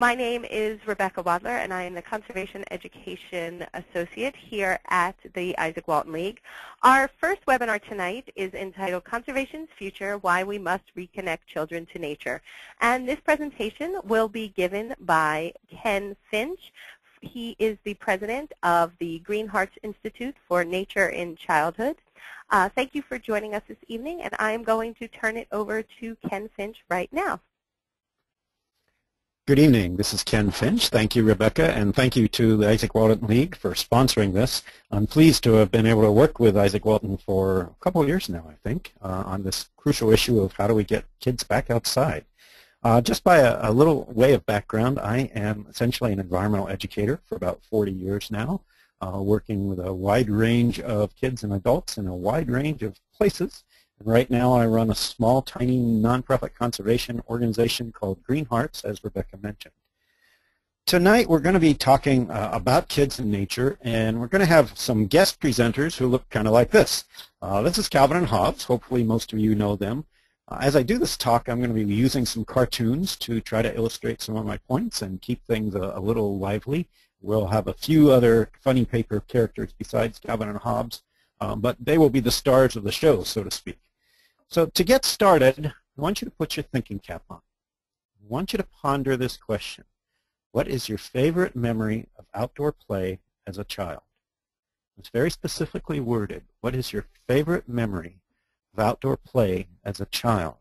My name is Rebecca Wadler, and I am the Conservation Education Associate here at the Izaak Walton League. Our first webinar tonight is entitled Conservation's Future, Why We Must Reconnect Children to Nature. And this presentation will be given by Ken Finch. He is the president of the Green Hearts Institute for Nature in Childhood. Uh, thank you for joining us this evening, and I am going to turn it over to Ken Finch right now. Good evening. This is Ken Finch. Thank you, Rebecca, and thank you to the Izaak Walton League for sponsoring this. I'm pleased to have been able to work with Izaak Walton for a couple of years now, I think, uh, on this crucial issue of how do we get kids back outside. Uh, just by a, a, little way of background, I am essentially an environmental educator for about 40 years now, uh, working with a wide range of kids and adults in a wide range of places. And right now I run a small, tiny nonprofit conservation organization called Green Hearts, as Rebecca mentioned. Tonight we're going to be talking uh, about kids and nature, and we're going to have some guest presenters who look kind of like this. Uh, this is Calvin and Hobbes. Hopefully most of you know them. Uh, as I do this talk, I'm going to be using some cartoons to try to illustrate some of my points and keep things a, a little lively. We'll have a few other funny paper characters besides Calvin and Hobbes, um, but they will be the stars of the show, so to speak. So to get started, I want you to put your thinking cap on. I want you to ponder this question. What is your favorite memory of outdoor play as a child? It's very specifically worded. What is your favorite memory of outdoor play as a child?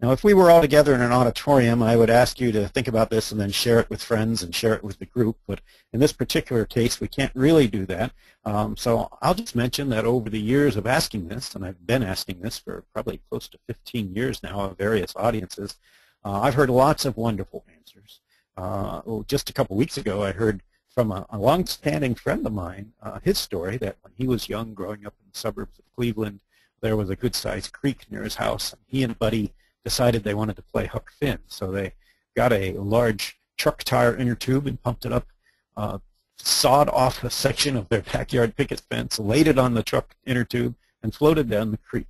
Now, if we were all together in an auditorium, I would ask you to think about this and then share it with friends and share it with the group. But in this particular case, we can't really do that. Um, so I'll just mention that over the years of asking this, and I've been asking this for probably close to 15 years now of various audiences, uh, I've heard lots of wonderful answers. Uh, well, just a couple weeks ago, I heard from a, a long-standing friend of mine uh, his story that when he was young, growing up in the suburbs of Cleveland, there was a good-sized creek near his house. And he and a buddy decided they wanted to play Huck Finn. So they got a large truck tire inner tube and pumped it up, uh, sawed off a section of their backyard picket fence, laid it on the truck inner tube, and floated down the creek.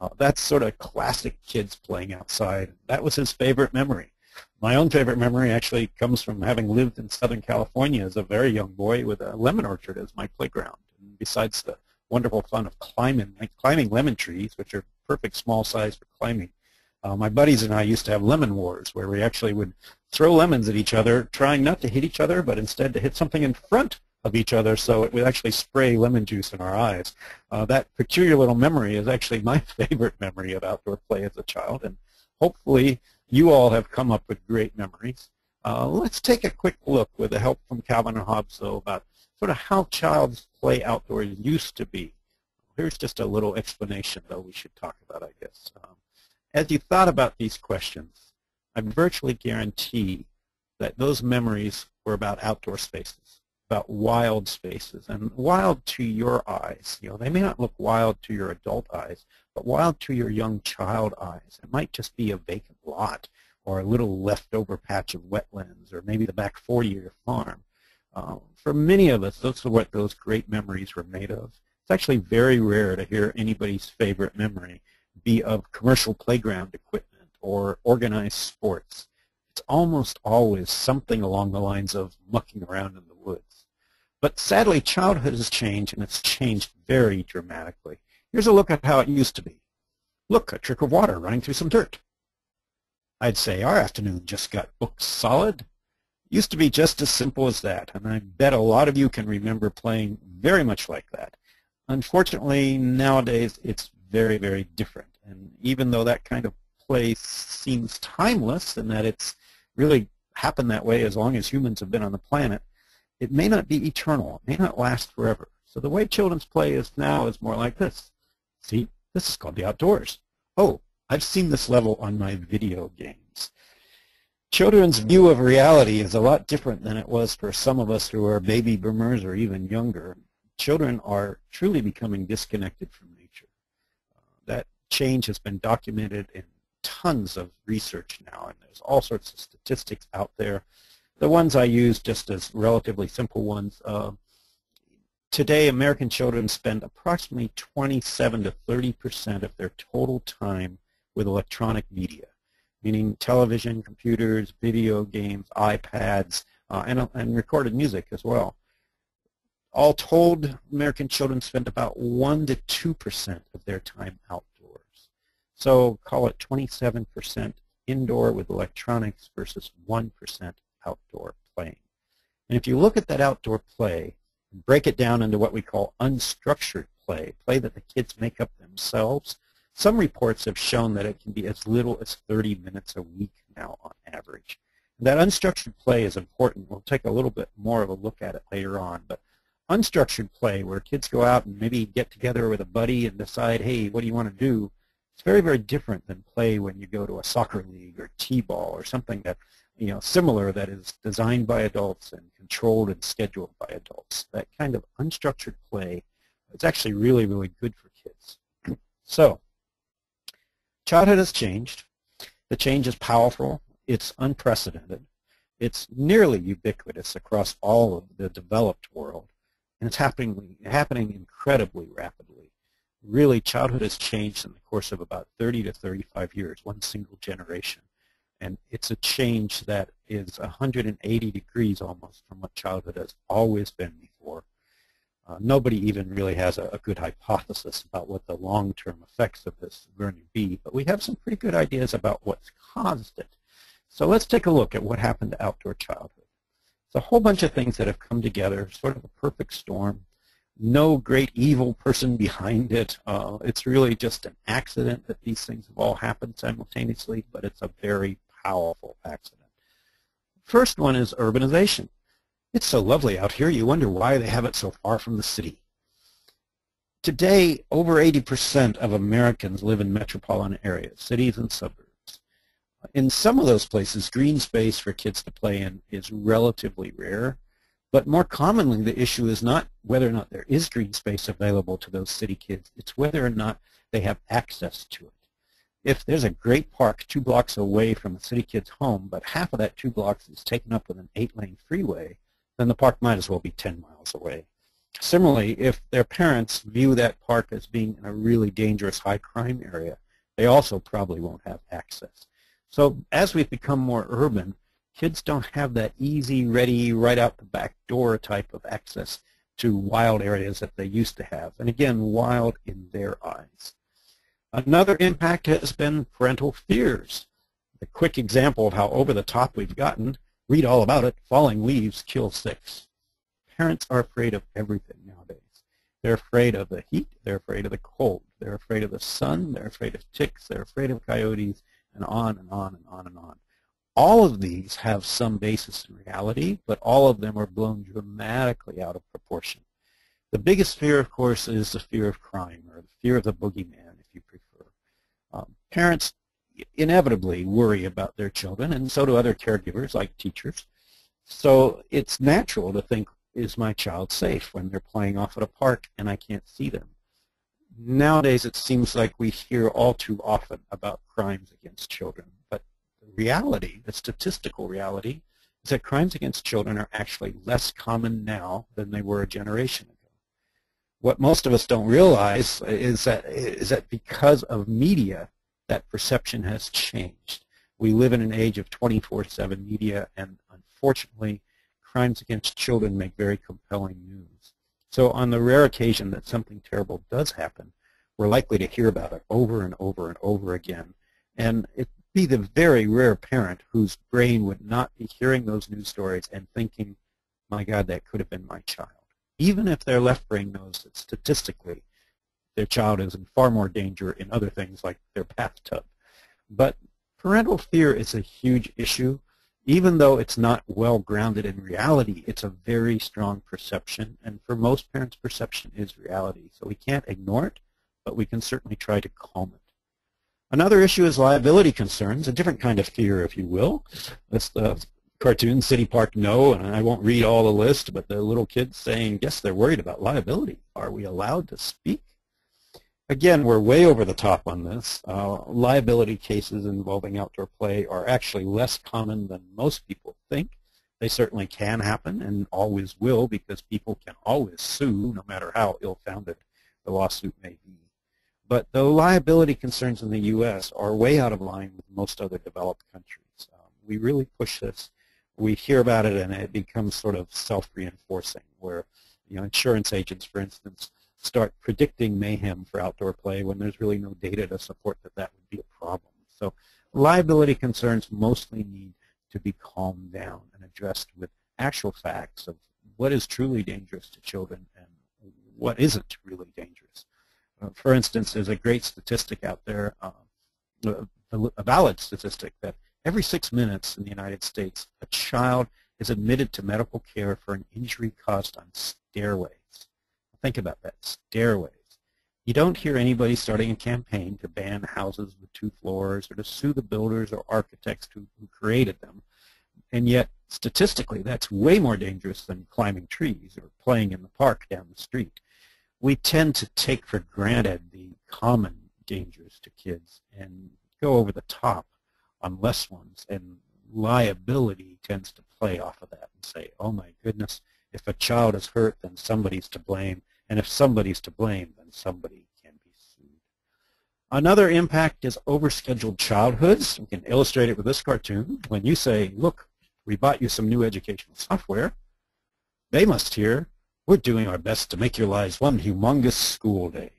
Uh, that's sort of classic kids playing outside. That was his favorite memory. My own favorite memory actually comes from having lived in Southern California as a very young boy with a lemon orchard as my playground. And besides the wonderful fun of climbing, climbing lemon trees, which are perfect small size for climbing, uh, my buddies and I used to have lemon wars where we actually would throw lemons at each other, trying not to hit each other, but instead to hit something in front of each other so it would actually spray lemon juice in our eyes. Uh, that peculiar little memory is actually my favorite memory of outdoor play as a child, and hopefully you all have come up with great memories. Uh, let's take a quick look with the help from Calvin and Hobbes, though, about sort of how child's play outdoors used to be. Here's just a little explanation, though, we should talk about, I guess. Um, as you thought about these questions, I virtually guarantee that those memories were about outdoor spaces, about wild spaces, and wild to your eyes. You know, they may not look wild to your adult eyes, but wild to your young child eyes. It might just be a vacant lot or a little leftover patch of wetlands or maybe the back 40 of your farm. Um, for many of us, those are what those great memories were made of. It's actually very rare to hear anybody's favorite memory be of commercial playground equipment or organized sports. It's almost always something along the lines of mucking around in the woods. But sadly, childhood has changed, and it's changed very dramatically. Here's a look at how it used to be. Look, a trick of water running through some dirt. I'd say our afternoon just got booked solid. Used to be just as simple as that, and I bet a lot of you can remember playing very much like that. Unfortunately, nowadays it's very, very different. And even though that kind of play seems timeless and that it's really happened that way as long as humans have been on the planet, it may not be eternal. It may not last forever. So the way children's play is now is more like this. See, this is called the outdoors. Oh, I've seen this level on my video games. Children's view of reality is a lot different than it was for some of us who are baby boomers or even younger. Children are truly becoming disconnected from change has been documented in tons of research now, and there's all sorts of statistics out there. The ones I use just as relatively simple ones. Uh, today, American children spend approximately 27 to 30 percent of their total time with electronic media. meaning television, computers, video games, iPads, uh, and, and recorded music as well. All told, American children spend about 1 to 2% of their time outdoors. So call it 27% indoor with electronics versus 1% outdoor playing. And if you look at that outdoor play break it down into what we call unstructured play, play that the kids make up themselves, some reports have shown that it can be as little as 30 minutes a week now on average. That unstructured play is important. We'll take a little bit more of a look at it later on. But unstructured play, where kids go out and maybe get together with a buddy and decide, hey, what do you want to do? It's very, very different than play when you go to a soccer league or t-ball or something that, you know, similar that is designed by adults and controlled and scheduled by adults. That kind of unstructured play, it's actually really, really good for kids. so, childhood has changed. The change is powerful. It's unprecedented. It's nearly ubiquitous across all of the developed world, and it's happening, happening incredibly rapidly. Really, childhood has changed in the course of about 30 to 35 years, one single generation. And it's a change that is 180 degrees almost from what childhood has always been before. Uh, nobody even really has a, a, good hypothesis about what the long-term effects of this are going to be, but we have some pretty good ideas about what's caused it. So let's take a look at what happened to outdoor childhood. It's a whole bunch of things that have come together, sort of a perfect storm. No great evil person behind it. Uh, it's really just an accident that these things have all happened simultaneously, but it's a very powerful accident. First one is urbanization. It's so lovely out here, you wonder why they have it so far from the city. Today, over 80% of Americans live in metropolitan areas, cities and suburbs. In some of those places, green space for kids to play in is relatively rare, but more commonly the issue is not whether or not there is green space available to those city kids, it's whether or not they have access to it. If there's a great park two blocks away from a city kid's home, but half of that two blocks is taken up with an eight-lane freeway, then the park might as well be 10 miles away. Similarly, if their parents view that park as being in a really dangerous high crime area, they also probably won't have access. So as we've become more urban, kids don't have that easy, ready, right out the back door type of access to wild areas that they used to have. And again, wild in their eyes. Another impact has been parental fears. A quick example of how over the top we've gotten, read all about it, falling leaves kill six. Parents are afraid of everything nowadays. They're afraid of the heat, they're afraid of the cold, they're afraid of the sun, they're afraid of ticks, they're afraid of coyotes, and on and on and on and on. All of these have some basis in reality, but all of them are blown dramatically out of proportion. The biggest fear, of course, is the fear of crime, or the fear of the boogeyman, if you prefer. Um, parents inevitably worry about their children, and so do other caregivers, like teachers. So it's natural to think, is my child safe when they're playing off at a park and I can't see them? nowadays it seems like we hear all too often about crimes against children. Reality, the statistical reality, is that crimes against children are actually less common now than they were a generation ago. What most of us don't realize is that, is that because of media, that perception has changed. We live in an age of 24-7 media, and unfortunately, crimes against children make very compelling news. So on the rare occasion that something terrible does happen, we're likely to hear about it over and over and over again. And it'd be the very rare parent whose brain would not be hearing those news stories and thinking, my God, that could have been my child. Even if their left brain knows that statistically their child is in far more danger in other things like their bathtub. But parental fear is a huge issue even though it's not well grounded in reality, it's a very strong perception. And for most parents, perception is reality. So we can't ignore it, but we can certainly try to calm it. Another issue is liability concerns, a different kind of fear, if you will. That's the cartoon City Park No, and I won't read all the list, but the little kids saying, yes, they're worried about liability. Are we allowed to speak? Again, we're way over the top on this. Uh, liability cases involving outdoor play are actually less common than most people think. They certainly can happen and always will because people can always sue no matter how ill-founded the lawsuit may be. But the liability concerns in the U.S. are way out of line with most other developed countries. Um, we really push this. We hear about it and it becomes sort of self-reinforcing where you know, insurance agents, for instance, start predicting mayhem for outdoor play when there's really no data to support that that would be a problem. So liability concerns mostly need to be calmed down and addressed with actual facts of what is truly dangerous to children and what isn't really dangerous. Uh, for instance, there's a great statistic out there, uh, a, a valid statistic, that every six minutes in the United States, a child is admitted to medical care for an injury caused on stairways. Think about that, stairways. You don't hear anybody starting a campaign to ban houses with two floors or to sue the builders or architects who, who created them. And yet, statistically, that's way more dangerous than climbing trees or playing in the park down the street. We tend to take for granted the common dangers to kids and go over the top on less ones. And liability tends to play off of that and say, oh my goodness, if a child is hurt, then somebody's to blame. And if somebody's to blame, then somebody can be sued. Another impact is overscheduled childhoods. We can illustrate it with this cartoon. When you say, look, we bought you some new educational software, they must hear, we're doing our best to make your lives one humongous school day.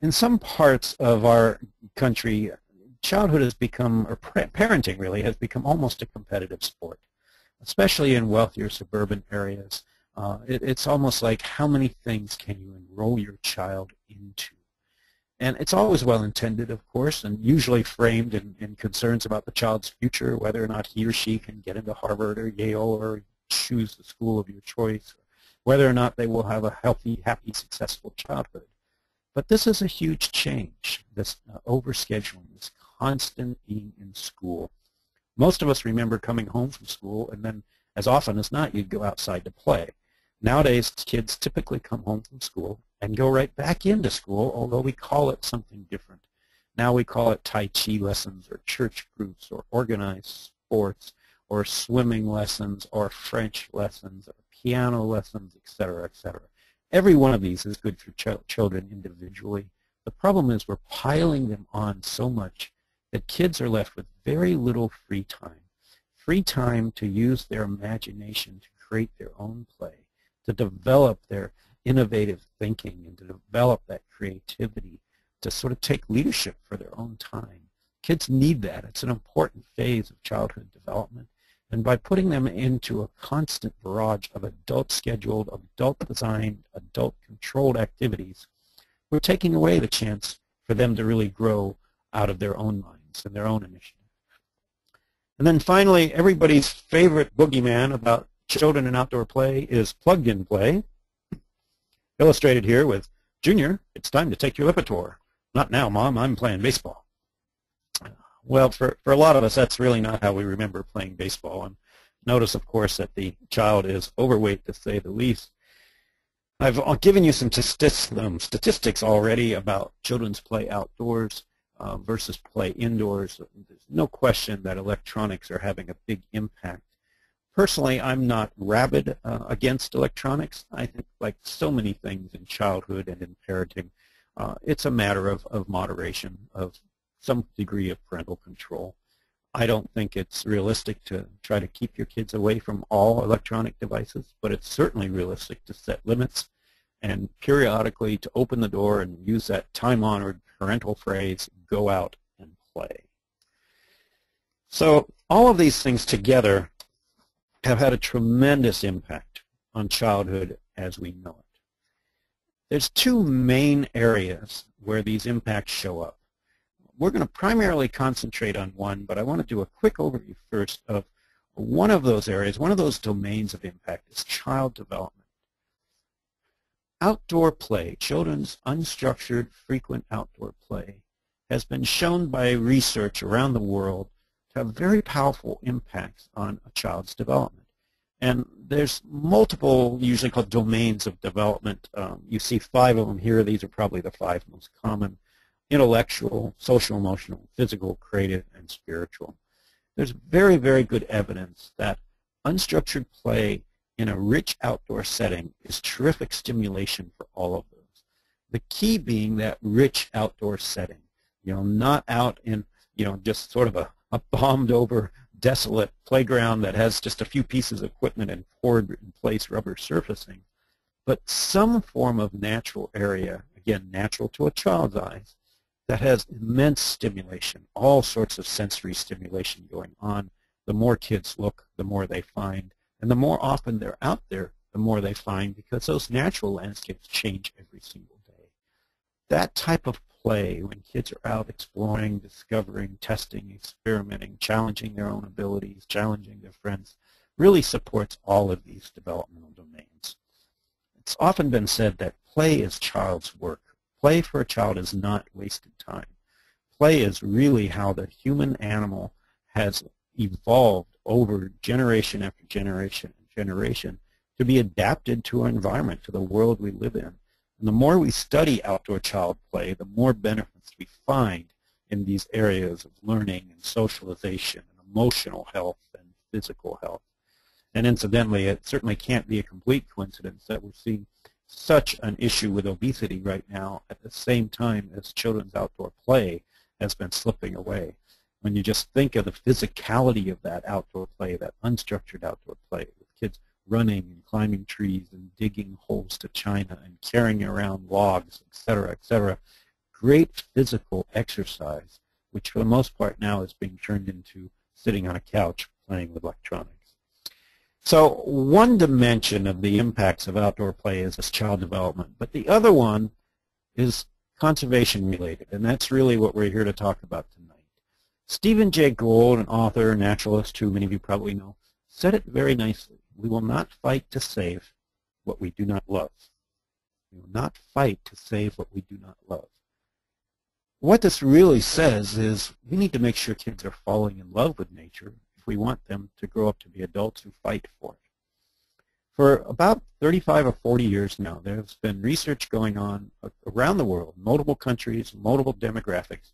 In some parts of our country, childhood has become, or parenting really, has become almost a competitive sport, especially in wealthier suburban areas. Uh, it, it's almost like how many things can you enroll your child into? And it's always well-intended, of course, and usually framed in, in, concerns about the child's future, whether or not he or she can get into Harvard or Yale or choose the school of your choice, whether or not they will have a healthy, happy, successful childhood. But this is a huge change, this uh, overscheduling, this constant being in school. Most of us remember coming home from school, and then as often as not, you'd go outside to play. Nowadays, kids typically come home from school and go right back into school, although we call it something different. Now we call it Tai Chi lessons or church groups or organized sports or swimming lessons or French lessons or piano lessons, etc., etc. Every one of these is good for ch children individually. The problem is we're piling them on so much that kids are left with very little free time. Free time to use their imagination to create their own play to develop their innovative thinking and to develop that creativity, to sort of take leadership for their own time. Kids need that. It's an important phase of childhood development. And by putting them into a constant barrage of adult-scheduled, adult-designed, adult-controlled activities, we're taking away the chance for them to really grow out of their own minds and their own initiative. And then finally, everybody's favorite boogeyman about children and outdoor play is plugged-in play, illustrated here with, Junior, it's time to take your Lipitor. Not now, Mom, I'm playing baseball. Well, for, for a lot of us, that's really not how we remember playing baseball. And notice, of course, that the child is overweight, to say the least. I've uh, given you some um, statistics already about children's play outdoors uh, versus play indoors. There's no question that electronics are having a big impact Personally, I'm not rabid uh, against electronics. I think like so many things in childhood and in parenting, uh, it's a matter of, of moderation, of some degree of parental control. I don't think it's realistic to try to keep your kids away from all electronic devices, but it's certainly realistic to set limits and periodically to open the door and use that time-honored parental phrase, go out and play. So all of these things together have had a tremendous impact on childhood as we know it. There's two main areas where these impacts show up. We're going to primarily concentrate on one, but I want to do a quick overview first of one of those areas, one of those domains of impact is child development. Outdoor play, children's unstructured, frequent outdoor play, has been shown by research around the world to have very powerful impacts on a child's development. And there's multiple, usually called domains of development. Um, you see five of them here. These are probably the five most common. Intellectual, social, emotional, physical, creative, and spiritual. There's very, very good evidence that unstructured play in a rich outdoor setting is terrific stimulation for all of those. The key being that rich outdoor setting. You know, not out in, you know, just sort of a, a bombed over desolate playground that has just a few pieces of equipment and poured in place rubber surfacing, but some form of natural area, again, natural to a child's eyes, that has immense stimulation, all sorts of sensory stimulation going on. The more kids look, the more they find. And the more often they're out there, the more they find because those natural landscapes change every single day. That type of play, when kids are out exploring, discovering, testing, experimenting, challenging their own abilities, challenging their friends, really supports all of these developmental domains. It's often been said that play is child's work. Play for a child is not wasted time. Play is really how the human animal has evolved over generation after generation and generation to be adapted to our environment, to the world we live in. And the more we study outdoor child play, the more benefits we find in these areas of learning and socialization and emotional health and physical health. And incidentally, it certainly can't be a complete coincidence that we're seeing such an issue with obesity right now at the same time as children's outdoor play has been slipping away. When you just think of the physicality of that outdoor play, that unstructured outdoor play with kids running and climbing trees and digging holes to china and carrying around logs, et cetera, et cetera. Great physical exercise, which for the most part now is being turned into sitting on a couch playing with electronics. So one dimension of the impacts of outdoor play is this child development, but the other one is conservation related, and that's really what we're here to talk about tonight. Stephen Jay Gould, an author, naturalist who many of you probably know, said it very nicely. We will not fight to save what we do not love. We will not fight to save what we do not love. What this really says is we need to make sure kids are falling in love with nature we want them to grow up to be adults who fight for it. For about 35 or 40 years now, there's been research going on around the world, multiple countries, multiple demographics,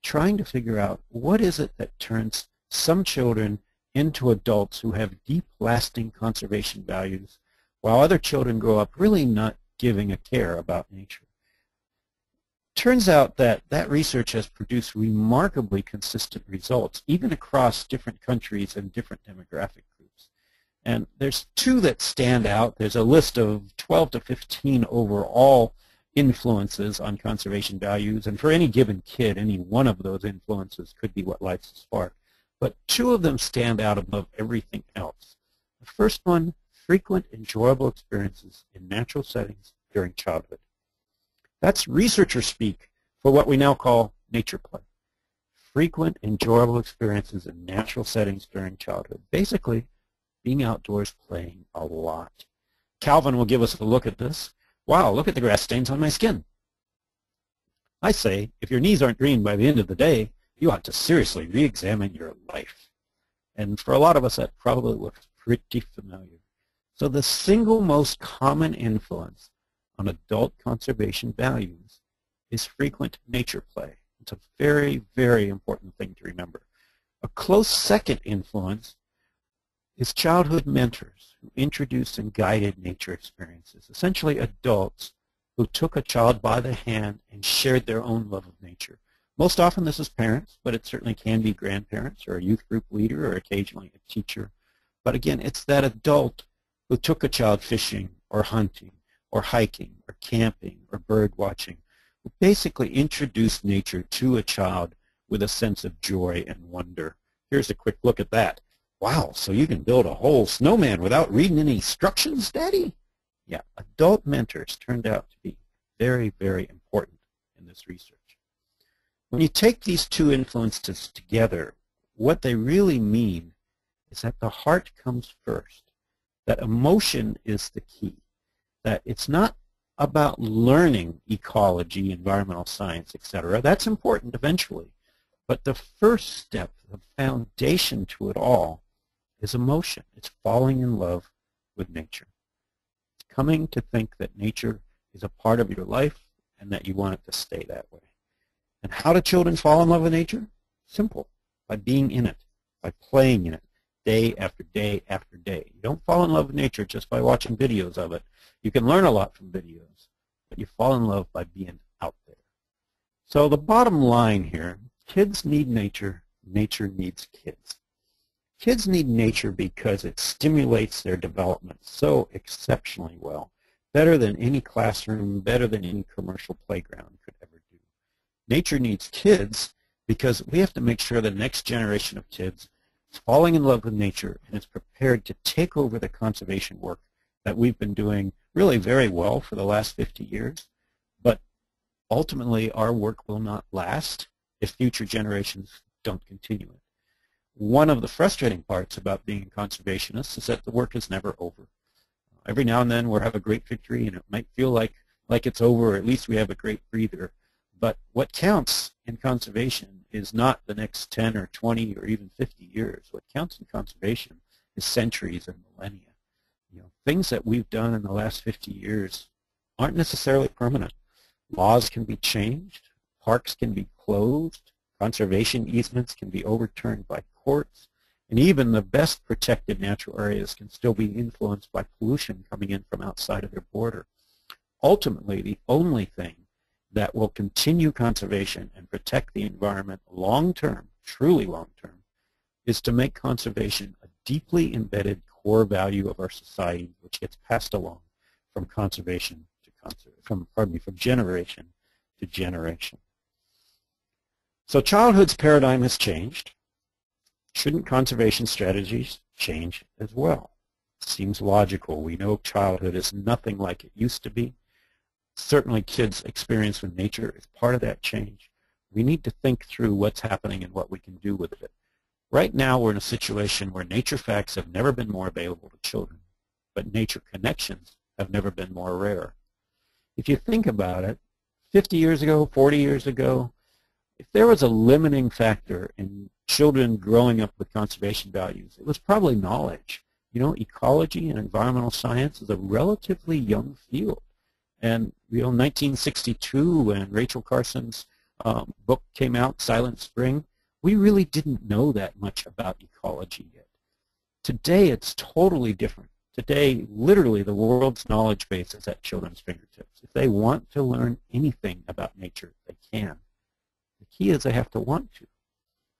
trying to figure out what is it that turns some children into adults who have deep, lasting conservation values, while other children grow up really not giving a care about nature. Turns out that that research has produced remarkably consistent results, even across different countries and different demographic groups. And there's two that stand out. There's a list of 12 to 15 overall influences on conservation values, and for any given kid, any one of those influences could be what lights the spark but two of them stand out above everything else. The first one, frequent enjoyable experiences in natural settings during childhood. That's researcher speak for what we now call nature play. Frequent enjoyable experiences in natural settings during childhood. Basically, being outdoors playing a lot. Calvin will give us a look at this. Wow, look at the grass stains on my skin. I say, if your knees aren't green by the end of the day, you ought to seriously re-examine your life. And for a lot of us, that probably looks pretty familiar. So the single most common influence on adult conservation values is frequent nature play. It's a very, very important thing to remember. A close second influence is childhood mentors who introduced and guided nature experiences, essentially adults who took a child by the hand and shared their own love of nature. Most often this is parents, but it certainly can be grandparents or a youth group leader or occasionally a teacher. But again, it's that adult who took a child fishing or hunting or hiking or camping or bird watching, who basically introduce nature to a child with a sense of joy and wonder. Here's a quick look at that. Wow, so you can build a whole snowman without reading any instructions, Daddy? Yeah, adult mentors turned out to be very, very important in this research. When you take these two influences together, what they really mean is that the heart comes first, that emotion is the key, that it's not about learning ecology, environmental science, etc. That's important eventually. But the first step, the foundation to it all, is emotion. It's falling in love with nature. It's coming to think that nature is a part of your life and that you want it to stay that way. And how do children fall in love with nature? Simple, by being in it, by playing in it, day after day after day. You don't fall in love with nature just by watching videos of it. You can learn a lot from videos, but you fall in love by being out there. So the bottom line here, kids need nature, nature needs kids. Kids need nature because it stimulates their development so exceptionally well, better than any classroom, better than any commercial playground could ever do. Nature needs kids because we have to make sure the next generation of kids falling in love with nature and is prepared to take over the conservation work that we've been doing really very well for the last 50 years. But ultimately, our work will not last if future generations don't continue it. One of the frustrating parts about being a conservationist is that the work is never over. Every now and then we'll have a great victory and it might feel like, like it's over or at least we have a great breather. But what counts in conservation is not the next 10 or 20 or even 50 years. What counts in conservation is centuries and millennia. You know, things that we've done in the last 50 years aren't necessarily permanent. Laws can be changed, parks can be closed, conservation easements can be overturned by courts, and even the best protected natural areas can still be influenced by pollution coming in from outside of their border. Ultimately, the only thing that will continue conservation and protect the environment long term, truly long term, is to make conservation a deeply embedded core value of our society, which gets passed along from conservation to conser from pardon me from generation to generation. So childhood's paradigm has changed. Shouldn't conservation strategies change as well? Seems logical. We know childhood is nothing like it used to be. Certainly kids' experience with nature is part of that change. We need to think through what's happening and what we can do with it. Right now we're in a situation where nature facts have never been more available to children, but nature connections have never been more rare. If you think about it, 50 years ago, 40 years ago, if there was a limiting factor in children growing up with conservation values, it was probably knowledge. You know, ecology and environmental science is a relatively young field. And, you know, 1962 when Rachel Carson's um, book came out, Silent Spring, we really didn't know that much about ecology yet. Today, it's totally different. Today, literally, the world's knowledge base is at children's fingertips. If they want to learn anything about nature, they can. The key is they have to want to.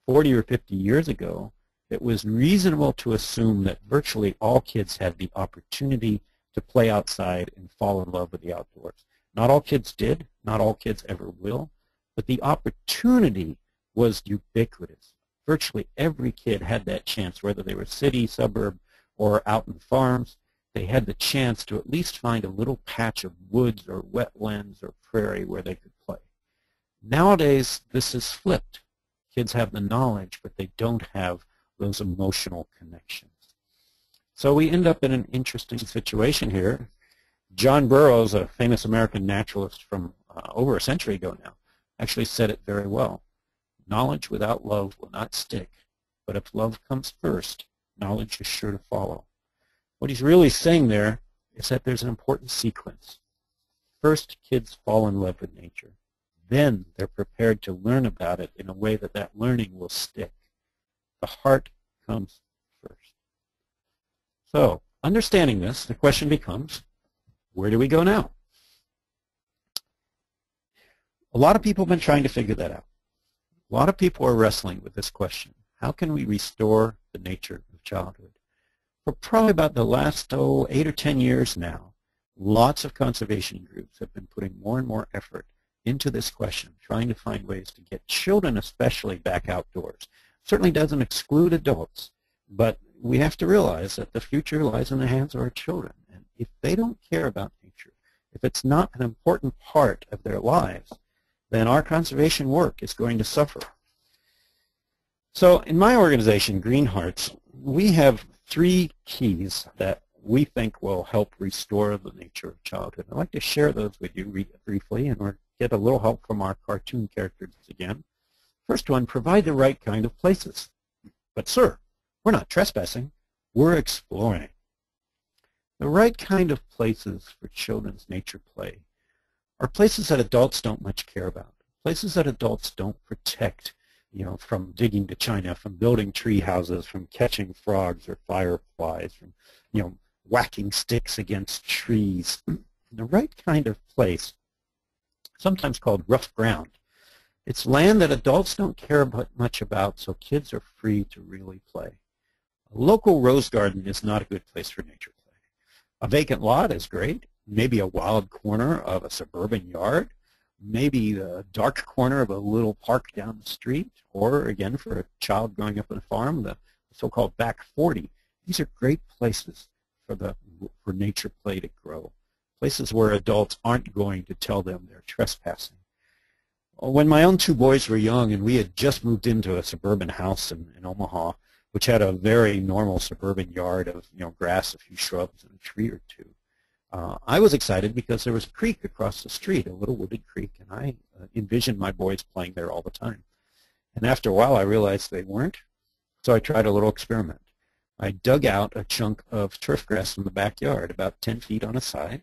40 or 50 years ago, it was reasonable to assume that virtually all kids had the opportunity to play outside and fall in love with the outdoors. Not all kids did, not all kids ever will, but the opportunity was ubiquitous. Virtually every kid had that chance, whether they were city, suburb, or out in farms. They had the chance to at least find a little patch of woods or wetlands or prairie where they could play. Nowadays, this is flipped. Kids have the knowledge, but they don't have those emotional connections. So we end up in an interesting situation here. John Burroughs, a famous American naturalist from uh, over a century ago now, actually said it very well. Knowledge without love will not stick, but if love comes first, knowledge is sure to follow. What he's really saying there is that there's an important sequence. First, kids fall in love with nature. Then they're prepared to learn about it in a way that that learning will stick. The heart comes first. So, understanding this, the question becomes, where do we go now? A lot of people have been trying to figure that out. A lot of people are wrestling with this question. How can we restore the nature of childhood? For probably about the last, oh, eight or ten years now, lots of conservation groups have been putting more and more effort into this question, trying to find ways to get children especially back outdoors. Certainly doesn't exclude adults, but we have to realize that the future lies in the hands of our children. If they don't care about nature, if it's not an important part of their lives, then our conservation work is going to suffer. So in my organization, Green Hearts, we have three keys that we think will help restore the nature of childhood. I'd like to share those with you briefly and we'll get a little help from our cartoon characters again. First one, provide the right kind of places. But sir, we're not trespassing, we're exploring. The right kind of places for children's nature play are places that adults don't much care about, places that adults don't protect, you know, from digging to China, from building tree houses, from catching frogs or fireflies, from, you know, whacking sticks against trees. the right kind of place sometimes called rough ground. It's land that adults don't care much about, so kids are free to really play. A local rose garden is not a good place for nature. A vacant lot is great, maybe a wild corner of a suburban yard, maybe the dark corner of a little park down the street, or again, for a child growing up on a farm, the so-called back 40. These are great places for, the, for nature play to grow, places where adults aren't going to tell them they're trespassing. When my own two boys were young and we had just moved into a suburban house in, in Omaha, which had a very normal suburban yard of you know grass, a few shrubs, and a tree or two, uh, I was excited because there was a creek across the street, a little wooded creek, and I uh, envisioned my boys playing there all the time. And after a while, I realized they weren't, so I tried a little experiment. I dug out a chunk of turf grass in the backyard, about 10 feet on a side,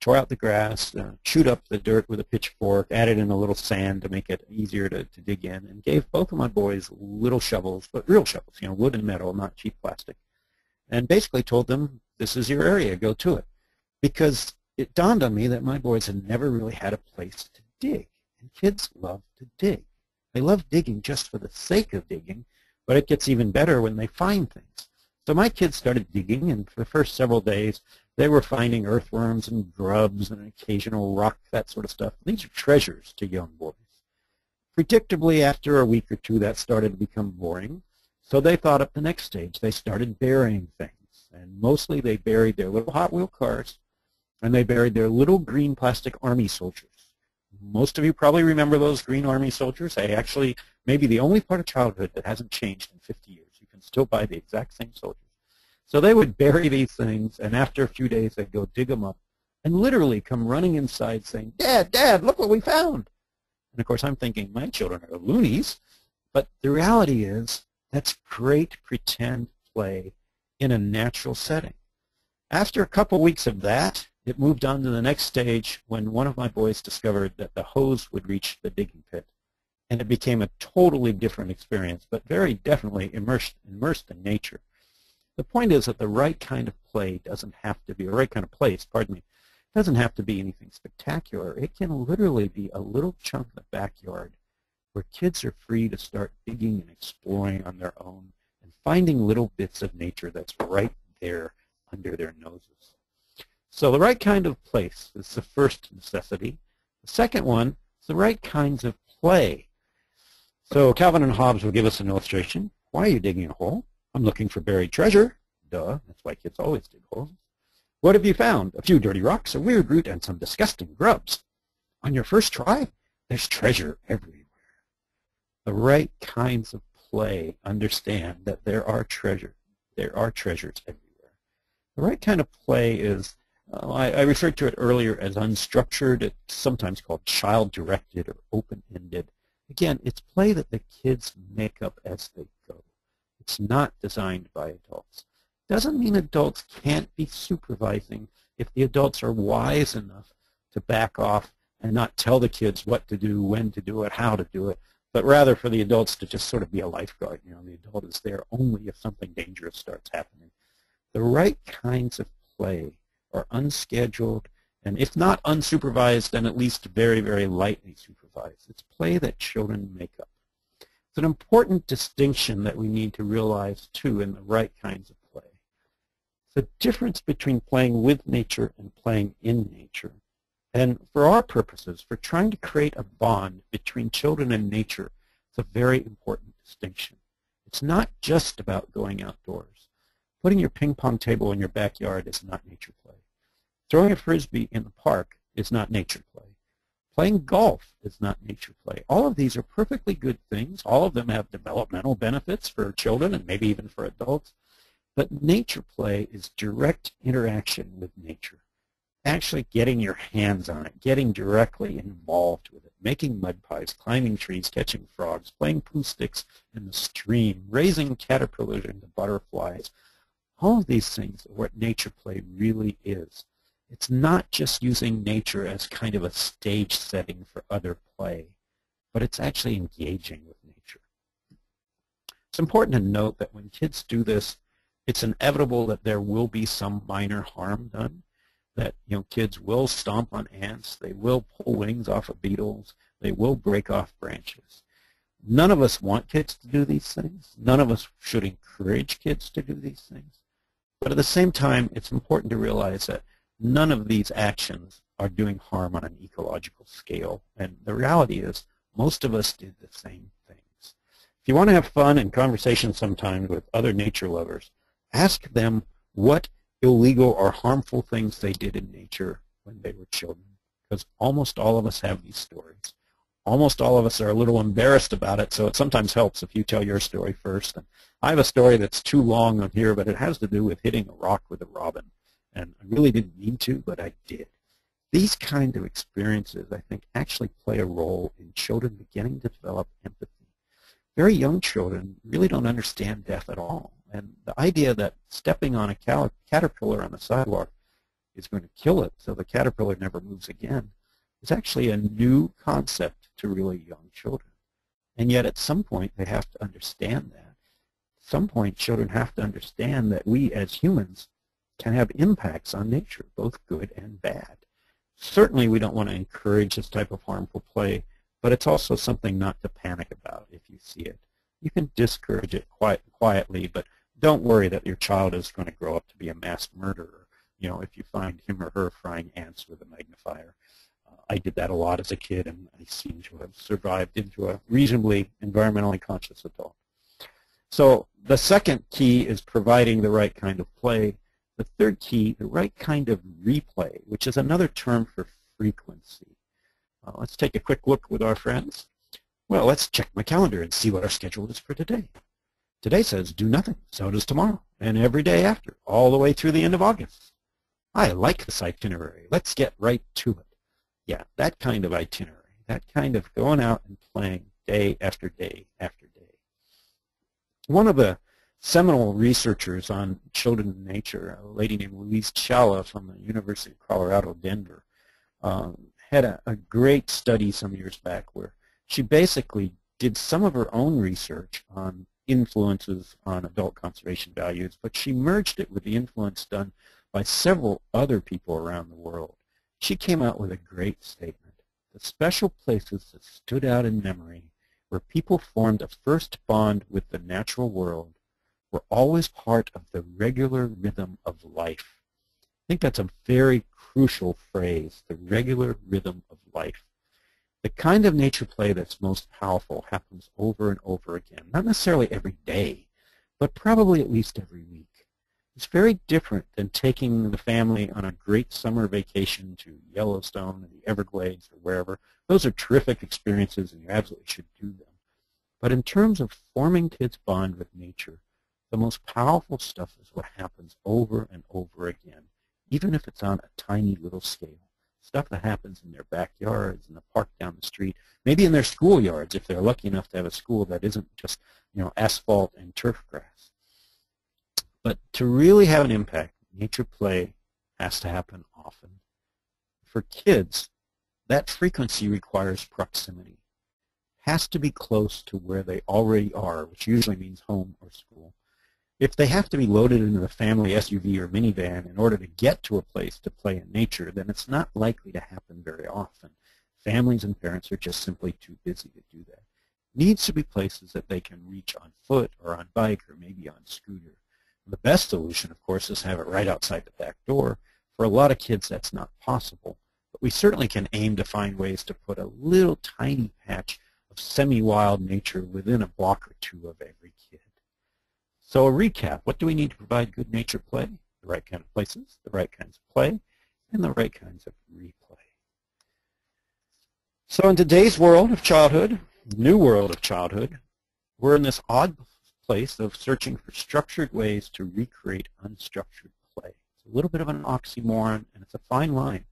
tore out the grass, uh, chewed up the dirt with a pitchfork, added in a little sand to make it easier to, to dig in, and gave both of my boys little shovels, but real shovels, you know, wood and metal, not cheap plastic, and basically told them, this is your area, go to it because it dawned on me that my boys had never really had a place to dig. And kids love to dig. They love digging just for the sake of digging, but it gets even better when they find things. So my kids started digging, and for the first several days, they were finding earthworms and grubs and occasional rock, that sort of stuff. These are treasures to young boys. Predictably, after a week or two, that started to become boring. So they thought up the next stage. They started burying things. And mostly they buried their little Hot Wheel cars and they buried their little green plastic army soldiers. Most of you probably remember those green army soldiers. They actually may be the only part of childhood that hasn't changed in 50 years. Still buy the exact same soldiers. So they would bury these things, and after a few days, they'd go dig them up and literally come running inside saying, Dad, Dad, look what we found. And of course, I'm thinking, my children are loonies. But the reality is, that's great pretend play in a natural setting. After a couple weeks of that, it moved on to the next stage when one of my boys discovered that the hose would reach the digging pit. And it became a totally different experience, but very definitely immersed, immersed in nature. The point is that the right kind of play doesn't have to be, the right kind of place, pardon me, doesn't have to be anything spectacular. It can literally be a little chunk of the backyard where kids are free to start digging and exploring on their own and finding little bits of nature that's right there under their noses. So the right kind of place is the first necessity. The second one is the right kinds of play. So Calvin and Hobbes will give us an illustration. Why are you digging a hole? I'm looking for buried treasure. Duh, that's why kids always dig holes. What have you found? A few dirty rocks, a weird root, and some disgusting grubs. On your first try, there's treasure everywhere. The right kinds of play understand that there are treasure. There are treasures everywhere. The right kind of play is uh, I, I, referred to it earlier as unstructured. It's sometimes called child-directed or open-ended. Again, it's play that the kids make up as they go. It's not designed by adults. Doesn't mean adults can't be supervising if the adults are wise enough to back off and not tell the kids what to do, when to do it, how to do it, but rather for the adults to just sort of be a lifeguard. You know, the adult is there only if something dangerous starts happening. The right kinds of play are unscheduled, and if not unsupervised, then at least very, very lightly supervised. It's play that children make up. It's an important distinction that we need to realize, too, in the right kinds of play. The difference between playing with nature and playing in nature. And for our purposes, for trying to create a bond between children and nature, it's a very important distinction. It's not just about going outdoors. Putting your ping pong table in your backyard is not nature play. Throwing a frisbee in the park is not nature play. Playing golf is not nature play. All of these are perfectly good things. All of them have developmental benefits for children and maybe even for adults. But nature play is direct interaction with nature. Actually getting your hands on it, getting directly involved with it, making mud pies, climbing trees, catching frogs, playing poo sticks in the stream, raising caterpillars into butterflies. All of these things are what nature play really is. It's not just using nature as kind of a stage setting for other play, but it's actually engaging with nature. It's important to note that when kids do this, it's inevitable that there will be some minor harm done. that you know kids will stomp on ants, they will pull wings off of beetles, they will break off branches. None of us want kids to do these things. None of us should encourage kids to do these things. But at the same time, it's important to realize that none of these actions are doing harm on an ecological scale. And the reality is most of us did the same things. If you want to have fun and conversation sometimes with other nature lovers, ask them what illegal or harmful things they did in nature when they were children. Because almost all of us have these stories. Almost all of us are a little embarrassed about it, so it sometimes helps if you tell your story first. And I have a story that's too long on here, but it has to do with hitting a rock with a robin. And I really didn't mean to, but I did. These kind of experiences, I think, actually play a role in children beginning to develop empathy. Very young children really don't understand death at all. And the idea that stepping on a caterpillar on the sidewalk is going to kill it so the caterpillar never moves again is actually a new concept to really young children. And yet at some point they have to understand that. At some point children have to understand that we as humans can have impacts on nature, both good and bad. Certainly we don't want to encourage this type of harmful play, but it's also something not to panic about if you see it. You can discourage it quiet, quietly, but don't worry that your child is going to grow up to be a mass murderer, you know, if you find him or her frying ants with a magnifier. Uh, I did that a lot as a kid, and I seem to have survived into a reasonably environmentally conscious adult. So the second key is providing the right kind of play. The third key, the right kind of replay, which is another term for frequency. Uh, let's take a quick look with our friends. Well, let's check my calendar and see what our schedule is for today. Today says do nothing. So does tomorrow and every day after, all the way through the end of August. I like this itinerary. Let's get right to it. Yeah, that kind of itinerary, that kind of going out and playing day after day after day. One of the seminal researchers on children in nature, a lady named Louise Chawla from the University of Colorado, Denver, um, had a, a great study some years back where she basically did some of her own research on influences on adult conservation values, but she merged it with the influence done by several other people around the world. She came out with a great statement. The special places that stood out in memory where people formed a first bond with the natural world were always part of the regular rhythm of life. I think that's a very crucial phrase, the regular rhythm of life. The kind of nature play that's most powerful happens over and over again, not necessarily every day, but probably at least every week. It's very different than taking the family on a great summer vacation to Yellowstone and the Everglades or wherever. Those are terrific experiences and you absolutely should do them. But in terms of forming kids' bond with nature, the most powerful stuff is what happens over and over again, even if it's on a tiny little scale stuff that happens in their backyards, in the park down the street, maybe in their schoolyards if they're lucky enough to have a school that isn't just you know asphalt and turf grass. But to really have an impact, nature play has to happen often. For kids, that frequency requires proximity. Has to be close to where they already are, which usually means home or school. If they have to be loaded into a family SUV or minivan in order to get to a place to play in nature, then it's not likely to happen very often. Families and parents are just simply too busy to do that. Needs to be places that they can reach on foot or on bike or maybe on scooter. The best solution, of course, is have it right outside the back door. For a lot of kids, that's not possible. But we certainly can aim to find ways to put a little tiny patch of semi-wild nature within a block or two of every kid. So a recap, what do we need to provide good nature play? The right kind of places, the right kinds of play, and the right kinds of replay. So in today's world of childhood, new world of childhood, we're in this odd place of searching for structured ways to recreate unstructured play. It's a little bit of an oxymoron, and it's a fine line.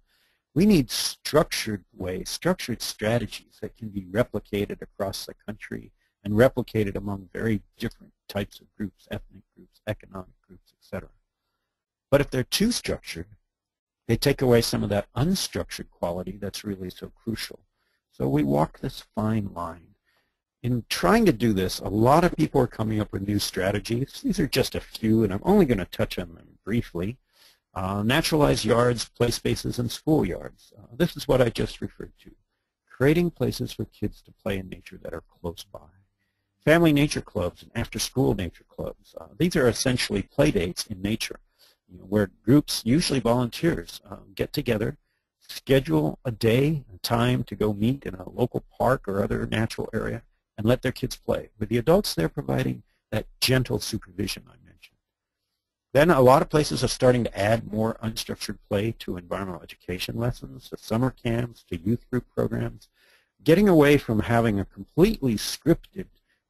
We need structured ways, structured strategies that can be replicated across the country and replicated among very different types of groups, ethnic groups, economic groups, etc. But if they're too structured, they take away some of that unstructured quality that's really so crucial. So we walk this fine line. In trying to do this, a lot of people are coming up with new strategies. These are just a few, and I'm only going to touch on them briefly. Uh, naturalized yards, play spaces, and schoolyards. Uh, this is what I just referred to. Creating places for kids to play in nature that are close by. Family nature clubs and after-school nature clubs. Uh, these are essentially play dates in nature you know, where groups, usually volunteers, uh, get together, schedule a day, a time to go meet in a local park or other natural area, and let their kids play. With the adults, they're providing that gentle supervision I mentioned. Then a lot of places are starting to add more unstructured play to environmental education lessons, to summer camps, to youth group programs, getting away from having a completely scripted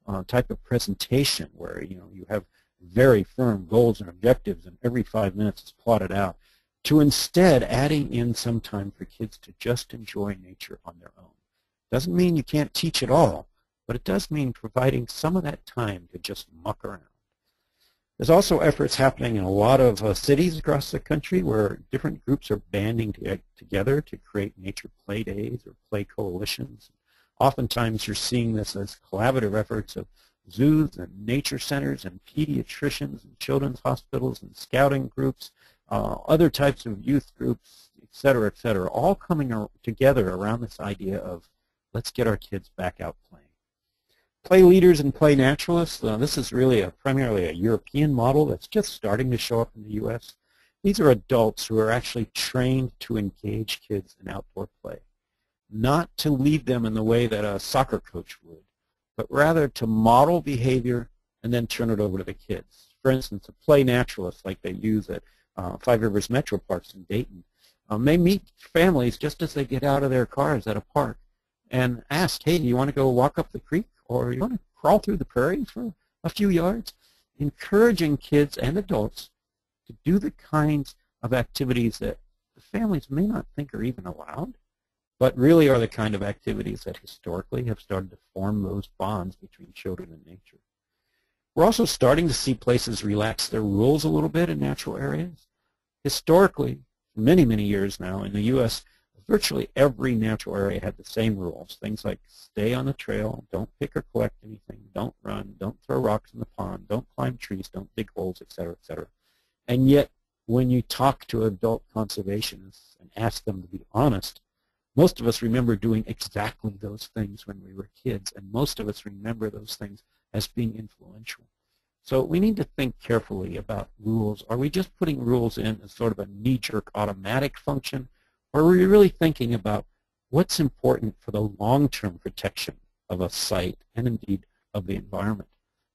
uh, type of presentation where you know you have very firm goals and objectives and every five minutes is plotted out to instead adding in some time for kids to just enjoy nature on their own. Doesn't mean you can't teach at all, but it does mean providing some of that time to just muck around. There's also efforts happening in a lot of uh, cities across the country where different groups are banding to, together to create nature play days or play coalitions. Oftentimes you're seeing this as collaborative efforts of zoos and nature centers and pediatricians and children's hospitals and scouting groups, uh, other types of youth groups, et cetera, et cetera, all coming together around this idea of let's get our kids back out playing. Play leaders and play naturalists, uh, this is really a, primarily a European model that's just starting to show up in the U.S. These are adults who are actually trained to engage kids in outdoor play, not to lead them in the way that a soccer coach would, but rather to model behavior and then turn it over to the kids. For instance, a play naturalist like they use at uh, Five Rivers Metro Parks in Dayton um, may meet families just as they get out of their cars at a park and ask, hey, do you want to go walk up the creek? or you want to crawl through the prairie for a few yards, encouraging kids and adults to do the kinds of activities that the families may not think are even allowed, but really are the kind of activities that historically have started to form those bonds between children and nature. We're also starting to see places relax their rules a little bit in natural areas. Historically, many, many years now in the U.S., virtually every natural area had the same rules. Things like stay on the trail, don't pick or collect anything, don't run, don't throw rocks in the pond, don't climb trees, don't dig holes, etc., etc. And yet, when you talk to adult conservationists and ask them to be honest, most of us remember doing exactly those things when we were kids, and most of us remember those things as being influential. So we need to think carefully about rules. Are we just putting rules in as sort of a knee-jerk automatic function, or are we really thinking about what's important for the long-term protection of a site and indeed of the environment?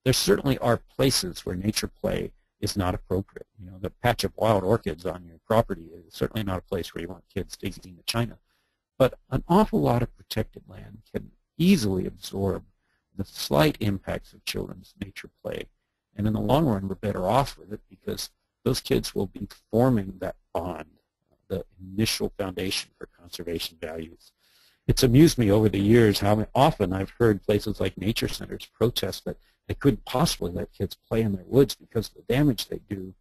There certainly are places where nature play is not appropriate. You know, the patch of wild orchids on your property is certainly not a place where you want kids digging the china. But an awful lot of protected land can easily absorb the slight impacts of children's nature play. And in the long run, we're better off with it because those kids will be forming that bond the initial foundation for conservation values. It's amused me over the years how often I've heard places like nature centers protest that they couldn't possibly let kids play in their woods because of the damage they do.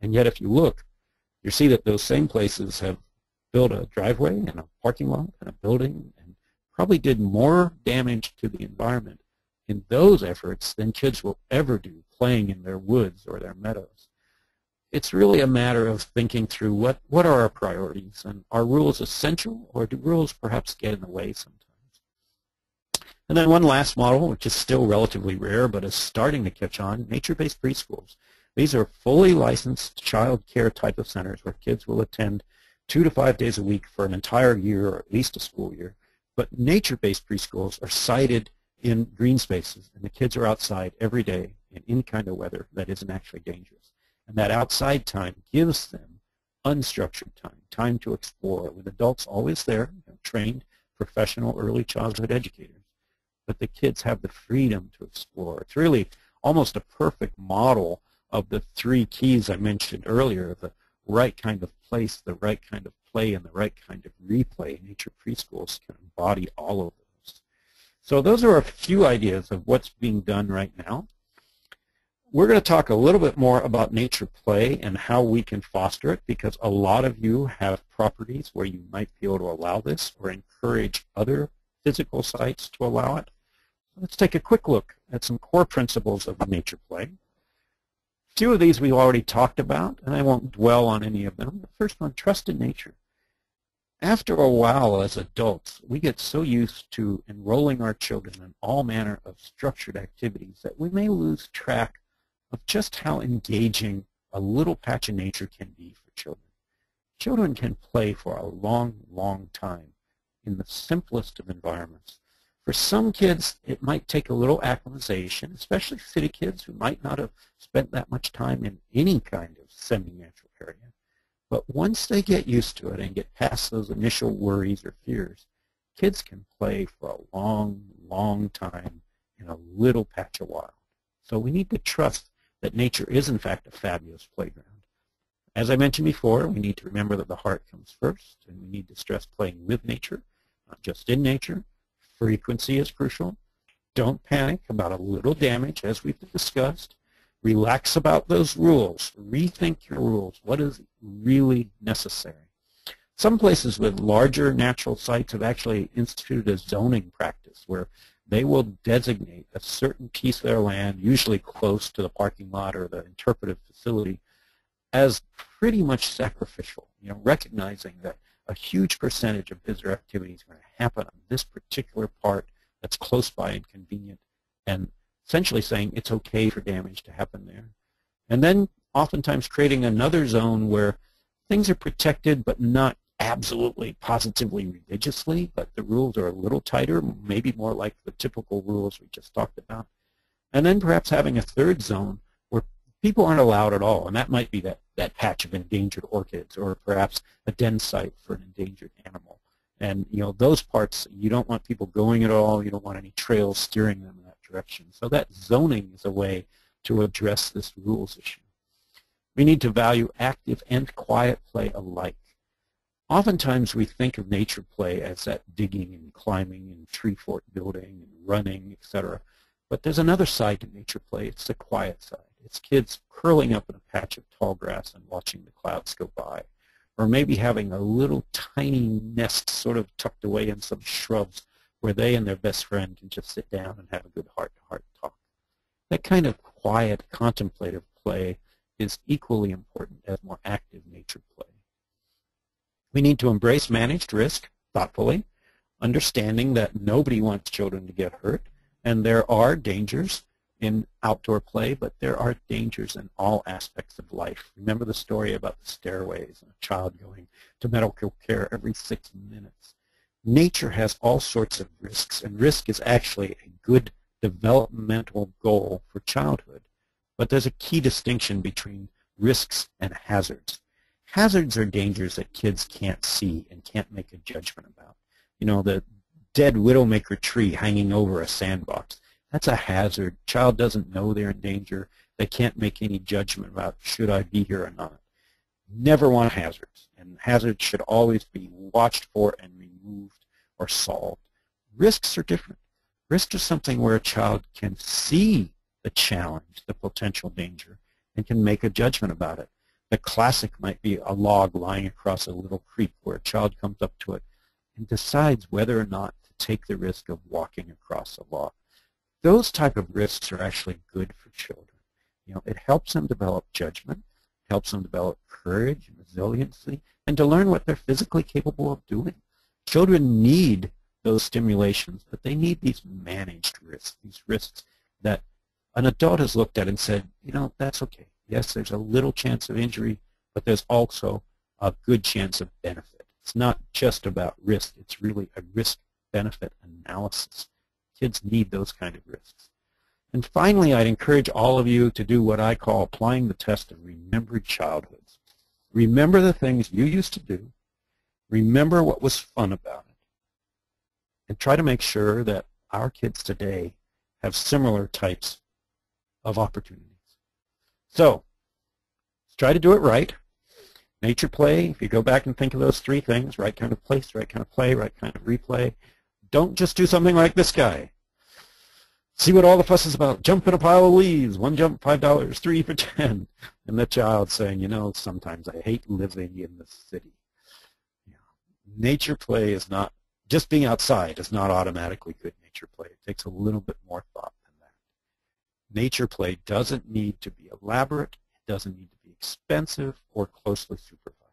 And yet if you look, you see that those same places have built a driveway and a parking lot and a building and probably did more damage to the environment in those efforts than kids will ever do playing in their woods or their meadows it's really a matter of thinking through what, what are our priorities and are rules essential or do rules perhaps get in the way sometimes? And then one last model, which is still relatively rare but is starting to catch on, nature-based preschools. These are fully licensed child care type of centers where kids will attend two to five days a week for an entire year or at least a school year. But nature-based preschools are sited in green spaces and the kids are outside every day in any kind of weather that isn't actually dangerous. And that outside time gives them unstructured time, time to explore, with adults always there, you know, trained professional early childhood educators. But the kids have the freedom to explore. It's really almost a perfect model of the three keys I mentioned earlier, the right kind of place, the right kind of play, and the right kind of replay. Nature preschools can embody all of those. So those are a few ideas of what's being done right now. We're going to talk a little bit more about nature play and how we can foster it because a lot of you have properties where you might be able to allow this or encourage other physical sites to allow it. Let's take a quick look at some core principles of nature play. Two of these we've already talked about, and I won't dwell on any of them. The first one, trust in nature. After a while as adults, we get so used to enrolling our children in all manner of structured activities that we may lose track of just how engaging a little patch of nature can be for children. Children can play for a long, long time in the simplest of environments. For some kids, it might take a little acclimatization, especially city kids who might not have spent that much time in any kind of semi-natural area. But once they get used to it and get past those initial worries or fears, kids can play for a long, long time in a little patch of wild. So we need to trust that nature is in fact a fabulous playground. As I mentioned before, we need to remember that the heart comes first, and we need to stress playing with nature, not just in nature. Frequency is crucial. Don't panic about a little damage, as we've discussed. Relax about those rules. Rethink your rules. What is really necessary? Some places with larger natural sites have actually instituted a zoning practice where they will designate a certain piece of their land, usually close to the parking lot or the interpretive facility, as pretty much sacrificial, you know, recognizing that a huge percentage of visitor activity is going to happen on this particular part that's close by and convenient, and essentially saying it's okay for damage to happen there. And then oftentimes creating another zone where things are protected but not absolutely positively religiously, but the rules are a little tighter, maybe more like the typical rules we just talked about. And then perhaps having a third zone people aren't allowed at all, and that might be that, that patch of endangered orchids or perhaps a den site for an endangered animal. And you know those parts you don't want people going at all. You don't want any trails steering them in that direction. So that zoning is a way to address this rules issue. We need to value active and quiet play alike. Oftentimes we think of nature play as that digging and climbing and tree fort building and running, etc. But there's another side to nature play. It's the quiet side. It's kids curling up in a patch of tall grass and watching the clouds go by. Or maybe having a little tiny nest sort of tucked away in some shrubs where they and their best friend can just sit down and have a good heart-to-heart -heart talk. That kind of quiet, contemplative play is equally important as more active nature play. We need to embrace managed risk thoughtfully, understanding that nobody wants children to get hurt, and there are dangers in outdoor play, but there are dangers in all aspects of life. Remember the story about the stairways and a child going to medical care every six minutes. Nature has all sorts of risks, and risk is actually a good developmental goal for childhood. But there's a key distinction between risks and hazards. Hazards are dangers that kids can't see and can't make a judgment about. You know, the dead widowmaker tree hanging over a sandbox. That's a hazard. Child doesn't know they're in danger. They can't make any judgment about should I be here or not. Never want hazards. And hazards should always be watched for and removed or solved. Risks are different. Risks are something where a child can see the challenge, the potential danger, and can make a judgment about it. The classic might be a log lying across a little creek where a child comes up to it and decides whether or not to take the risk of walking across a log. Those type of risks are actually good for children. You know, it helps them develop judgment, helps them develop courage and resiliency, and to learn what they're physically capable of doing. Children need those stimulations, but they need these managed risks, these risks that an adult has looked at and said, you know, that's okay. Yes, there's a little chance of injury, but there's also a good chance of benefit. It's not just about risk. It's really a risk-benefit analysis. Kids need those kind of risks. And finally, I'd encourage all of you to do what I call applying the test of remembered childhoods. Remember the things you used to do. Remember what was fun about it. And try to make sure that our kids today have similar types of opportunities. So let's try to do it right. Nature play, if you go back and think of those three things, right kind of place, right kind of play, right kind of replay, don't just do something like this guy. See what all the fuss is about. Jump in a pile of leaves. One jump, $5, three for 10 And the child saying, you know, sometimes I hate living in the city. Nature play is not, just being outside is not automatically good nature play. It takes a little bit more thought than that. nature play doesn't need to be elaborate It doesn't need to be expensive or closely supervised.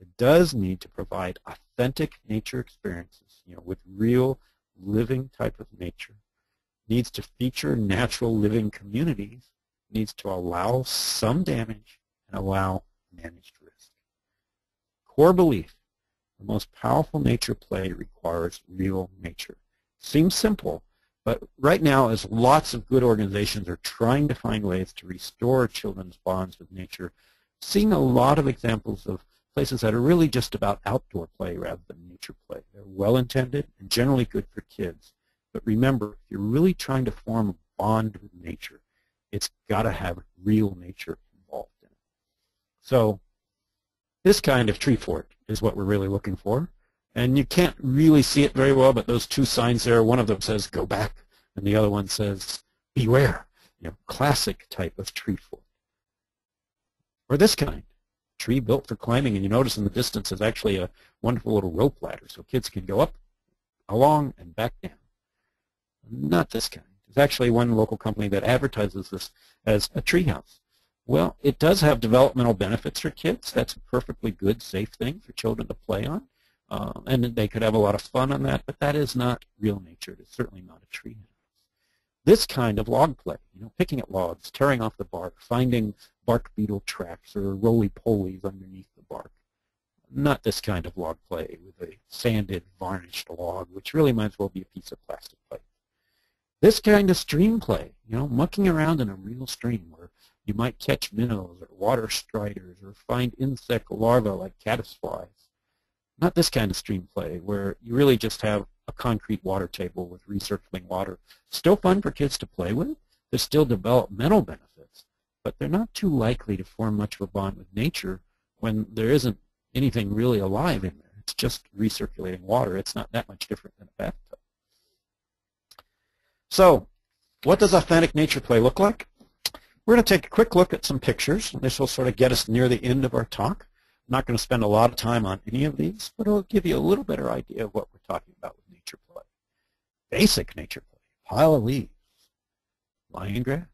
It does need to provide authentic nature experiences, you know, with real living type of nature. Needs to feature natural living communities. Needs to allow some damage and allow managed risk. Core belief, the most powerful nature play requires real nature. Seems simple, but right now, as lots of good organizations are trying to find ways to restore children's bonds with nature, seeing a lot of examples of places that are really just about outdoor play rather than nature play. They're well-intended and generally good for kids. But remember, if you're really trying to form a bond with nature, it's got to have real nature involved in it. So this kind of tree fort is what we're really looking for. And you can't really see it very well, but those two signs there, one of them says go back, and the other one says beware. You know, classic type of tree fort. Or this kind, tree built for climbing, and you notice in the distance is actually a wonderful little rope ladder, so kids can go up, along, and back down. Not this kind. There's actually one local company that advertises this as a tree house. Well, it does have developmental benefits for kids. That's a perfectly good, safe thing for children to play on. Uh, and they could have a lot of fun on that, but that is not real nature. It's certainly not a tree house. This kind of log play, you know, picking at logs, tearing off the bark, finding bark beetle traps or roly-polies underneath the bark. Not this kind of log play with a sanded, varnished log, which really might as well be a piece of plastic pipe. This kind of stream play, you know, mucking around in a real stream where you might catch minnows or water striders or find insect larvae like caddisflies not this kind of stream play where you really just have a concrete water table with recirculating water. Still fun for kids to play with. There's still developmental benefits, but they're not too likely to form much of a bond with nature when there isn't anything really alive in there. It's just recirculating water. It's not that much different than a bathtub. So what does authentic nature play look like? We're going to take a quick look at some pictures. This will sort of get us near the end of our talk. I'm not going to spend a lot of time on any of these, but it'll give you a little better idea of what we're talking about with nature play. Basic nature play, pile of leaves, lying grass.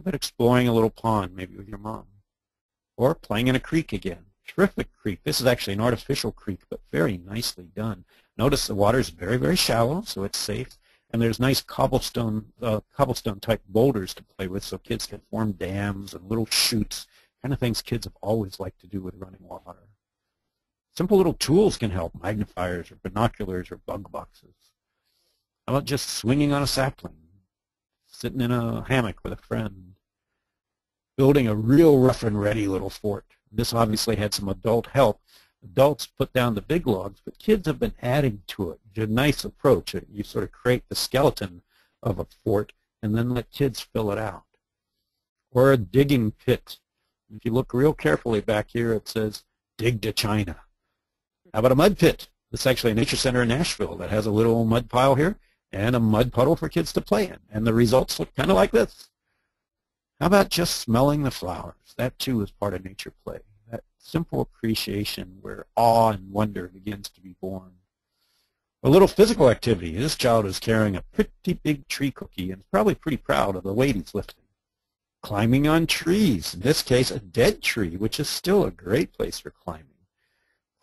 How about exploring a little pond, maybe with your mom? Or playing in a creek again. Terrific creek. This is actually an artificial creek, but very nicely done. Notice the water is very, very shallow, so it's safe. And there's nice cobblestone, uh, cobblestone type boulders to play with, so kids can form dams and little chutes kind of things kids have always liked to do with running water. Simple little tools can help, magnifiers or binoculars or bug boxes. How about just swinging on a sapling, sitting in a hammock with a friend, building a real rough and ready little fort. This obviously had some adult help. Adults put down the big logs, but kids have been adding to it. It's a nice approach. You sort of create the skeleton of a fort and then let kids fill it out. Or a digging pit if you look real carefully back here, it says, dig to China. How about a mud pit? This is actually a nature center in Nashville that has a little mud pile here and a mud puddle for kids to play in. And the results look kind of like this. How about just smelling the flowers? That too is part of nature play. That simple appreciation where awe and wonder begins to be born. A little physical activity. This child is carrying a pretty big tree cookie and is probably pretty proud of the weight he's lifting climbing on trees, in this case a dead tree, which is still a great place for climbing,